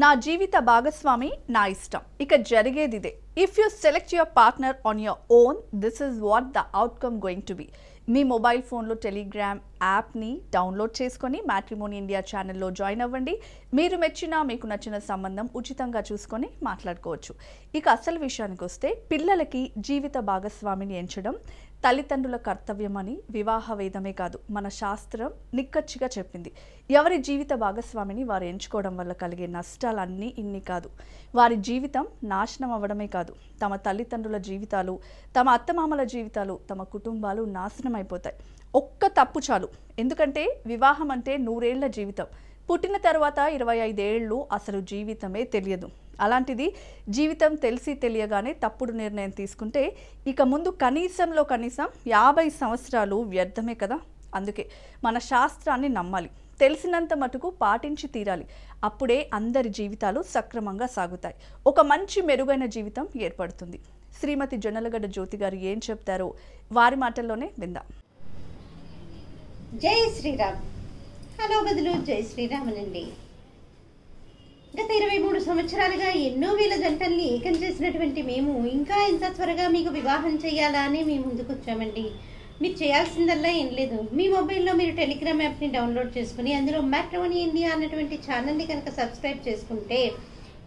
నా జీవిత భాగస్వామి నా ఇష్టం. ఇక జరిగేది ఇదే if you select your partner on your own this is what the outcome going to be me mobile ఫోన్లో టెలిగ్రామ్ యాప్ని డౌన్లోడ్ చేసుకొని మ్యాట్రిమోని ఇండియా ఛానల్లో జాయిన్ అవ్వండి. మీరు మెచ్చిన మీకు నచ్చిన సంబంధం ఉచితంగా చూసుకొని మాట్లాడుకోవచ్చు. ఇక అసలు విషయానికి వస్తే పిల్లలకి జీవిత భాగస్వామిని ఎంచడం తల్లిదండ్రుల కర్తవ్యమని వివాహ వేదమే కాదు మన శాస్త్రం నిక్కచ్చిగా చెప్పింది. ఎవరి జీవిత భాగస్వామిని వారు ఎంచుకోవడం వల్ల కలిగే నష్టాలన్నీ ఇన్ని కాదు. వారి జీవితం నాశనం అవ్వడమే కాదు. తమ తల్లిదండ్రుల జీవితాలు తమ అత్తమామల జీవితాలు తమ కుటుంబాలు నాశనం అయిపోతాయి. ఒక్క తప్పు చాలు. ఎందుకంటే వివాహం అంటే నూరేళ్ళ జీవితం. పుట్టిన తర్వాత ఇరవై ఐదేళ్ళు అసలు జీవితమే తెలియదు. అలాంటిది జీవితం తెలిసి తెలియగానే తప్పుడు నిర్ణయం తీసుకుంటే ఇక ముందు కనీసంలో కనీసం యాభై సంవత్సరాలు వ్యర్థమే కదా? అందుకే మన శాస్త్రాన్ని నమ్మాలి. తెలిసినంత మటుకు పాటించి తీరాలి. అప్పుడే అందరి జీవితాలు సక్రమంగా సాగుతాయి. ఒక మంచి మెరుగైన జీవితం ఏర్పడుతుంది. శ్రీమతి జొన్నలగడ్డ జ్యోతి గారు ఏం చెప్తారో వారి మాటల్లోనే విందాం. జై శ్రీరామ్. హలో బదులు జై శ్రీరామనండి. గత ఇరవై మూడు సంవత్సరాలుగా ఎన్నో వేల జంటల్ని ఏకం చేసినటువంటి మేము ఇంకా ఇంత త్వరగా మీకు వివాహం చేయాలా అని మీ ముందుకు వచ్చామండి. మీరు చేయాల్సిందల్లా ఏం లేదు. మీ మొబైల్లో మీరు టెలిగ్రామ్ యాప్ని డౌన్లోడ్ చేసుకుని అందులో మ్యాట్రోని ఇండియా అన్నటువంటి ఛానల్ని కనుక సబ్స్క్రైబ్ చేసుకుంటే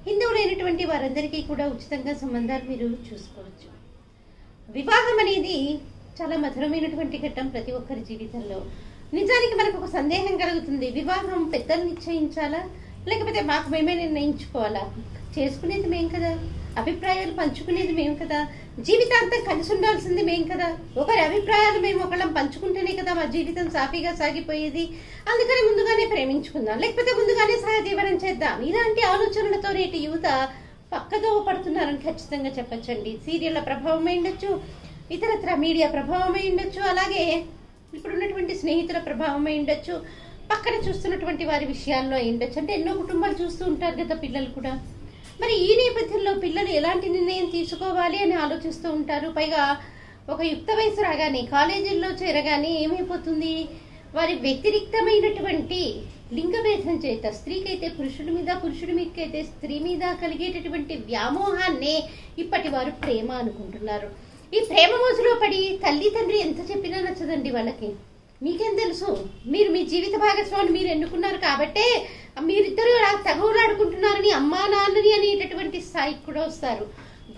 హిందువులైనటువంటి వారందరికీ కూడా ఉచితంగా సంబంధాలు మీరు చూసుకోవచ్చు. వివాహం అనేది చాలా మధురమైనటువంటి ఘట్టం ప్రతి ఒక్కరి జీవితంలో. నిజానికి మనకు ఒక సందేహం కలుగుతుంది. వివాహం పెద్దలు నిశ్చయించాలా? లేకపోతే మాకు మేమే నిర్ణయించుకోవాలా? చేసుకునేది మేం కదా. అభిప్రాయాలు పంచుకునేది మేం కదా. జీవితాంతం కలిసి ఉండాల్సింది మేం కదా. ఒకరి అభిప్రాయాలు మేము ఒకళ్ళం పంచుకుంటేనే కదా మా జీవితం సాఫీగా సాగిపోయేది. అందుకని ముందుగానే ప్రేమించుకుందాం. లేకపోతే ముందుగానే సహజీవనం చేద్దాం. ఇలాంటి ఆలోచనలతో నేటి యువత పక్కదోవ పడుతున్నారని ఖచ్చితంగా చెప్పచ్చండి. సీరియళ్ళ ప్రభావం ఉండొచ్చు ఇతరత్ర మీడియా ప్రభావం ఉండొచ్చు అలాగే ఇప్పుడున్నటువంటి స్నేహితుల ప్రభావం ఉండొచ్చు పక్కన చూస్తున్నటువంటి వారి విషయాల్లో ఉండొచ్చు అంటే ఎన్నో కుటుంబాలు చూస్తూ ఉంటారు కదా పిల్లలు కూడా. మరి ఈ నేపథ్యంలో పిల్లలు ఎలాంటి నిర్ణయం తీసుకోవాలి అని ఆలోచిస్తూ ఉంటారు? పైగా ఒక యుక్త వయసు రాగానే కాలేజీల్లో చేరగానే ఏమైపోతుంది? వారి వ్యతిరిక్తమైనటువంటి లింగభేదం చేత స్త్రీకైతే పురుషుడి మీద పురుషుడి మీదకైతే స్త్రీ మీద కలిగేటటువంటి వ్యామోహాన్నే ఇప్పటి వారు ప్రేమ అనుకుంటున్నారు. ఈ ప్రేమ మోజులో పడి తల్లి తండ్రి ఎంత చెప్పినా నచ్చదండి వాళ్ళకి. మీకేం తెలుసు? మీరు మీ జీవిత భాగస్వామిని మీరు ఎన్నుకున్నారు కాబట్టే మీరిద్దరు తగవులాడుకుంటున్నారని అమ్మా నాన్నని అనేటటువంటి స్థాయికి కూడా వస్తారు.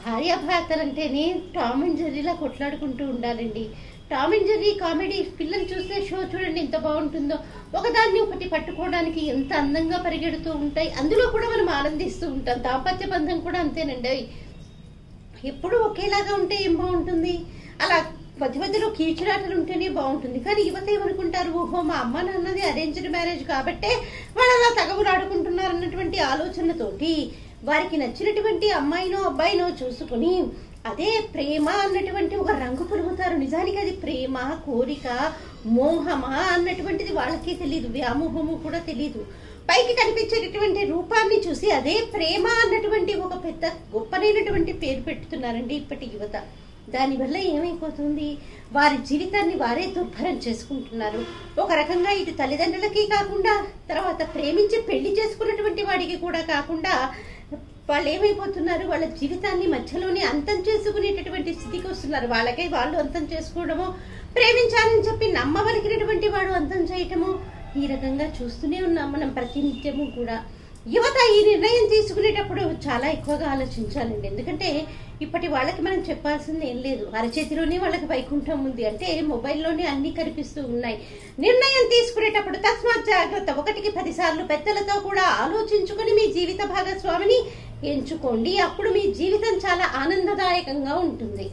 భార్యాభర్తలంటేనే టామ్ అండ్ జెర్రీలా కొట్లాడుకుంటూ ఉండాలండి. టామ్ అండ్ జెర్రీ కామెడీ పిల్లలు చూస్తే షో చూడండి ఎంత బాగుంటుందో. ఒకదాన్ని ఒకటి పట్టుకోవడానికి ఎంత అందంగా పరిగెడుతూ ఉంటాయి అందులో కూడా మనం ఆనందిస్తూ ఉంటాం. దాంపత్య బంధం కూడా అంతేనండి. ఎప్పుడు ఒకేలాగా ఉంటే ఏం బాగుంటుంది? అలా మధ్య మధ్యలో కీచులాటలు ఉంటేనే బాగుంటుంది. కానీ యువత ఏమనుకుంటారు? ఓహో మా అమ్మ నాన్నది అరేంజ్డ్ మ్యారేజ్ కాబట్టే వాళ్ళు అలా తగవులాడుకుంటున్నారు అన్నటువంటి ఆలోచనతోటి వారికి నచ్చినటువంటి అమ్మాయినో అబ్బాయినో చూసుకుని అదే ప్రేమ అన్నటువంటి ఒక రంగు పొలుగుతారు నిజానికి అది ప్రేమ కోరిక మోహమా అన్నటువంటిది వాళ్ళకే తెలియదు వ్యామోహము కూడా తెలియదు పైకి కనిపించేటటువంటి రూపాన్ని చూసి అదే ప్రేమ అన్నటువంటి ఒక పెద్ద గొప్పనైనటువంటి పేరు పెట్టుతున్నారండి ఇప్పటి యువత. దానివల్ల ఏమైపోతుంది? వారి జీవితాన్ని వారే దుర్భరం చేసుకుంటున్నారు. ఒక రకంగా ఇటు తల్లిదండ్రులకి కాకుండా తర్వాత ప్రేమించి పెళ్ళి చేసుకున్నటువంటి వాడికి కూడా కాకుండా వాళ్ళు ఏమైపోతున్నారు వాళ్ళ జీవితాన్ని మధ్యలోనే అంతం చేసుకునేటటువంటి స్థితికి వస్తున్నారు. వాళ్ళకే వాళ్ళు అంతం చేసుకోవడము ప్రేమించాలని చెప్పి నమ్మవలికినటువంటి వాడు అంతం చేయటము ఈ రకంగా చూస్తూనే ఉన్నాం మనం ప్రతినిత్యము కూడా. యువత ఈ నిర్ణయం తీసుకునేటప్పుడు చాలా ఎక్కువగా ఆలోచించాలండి. ఎందుకంటే ఇప్పటి వాళ్ళకి మనం చెప్పాల్సింది ఏం లేదు. అరచేతిలోనే వాళ్ళకి వైకుంఠం ఉంది అంటే మొబైల్లోనే అన్ని కనిపిస్తూ ఉన్నాయి. నిర్ణయం తీసుకునేటప్పుడు తస్మాత్ జాగ్రత్త. ఒకటికి పదిసార్లు పెద్దలతో కూడా ఆలోచించుకొని మీ జీవిత భాగస్వామిని ఎంచుకోండి. అప్పుడు మీ జీవితం చాలా ఆనందదాయకంగా ఉంటుంది.